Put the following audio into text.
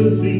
to be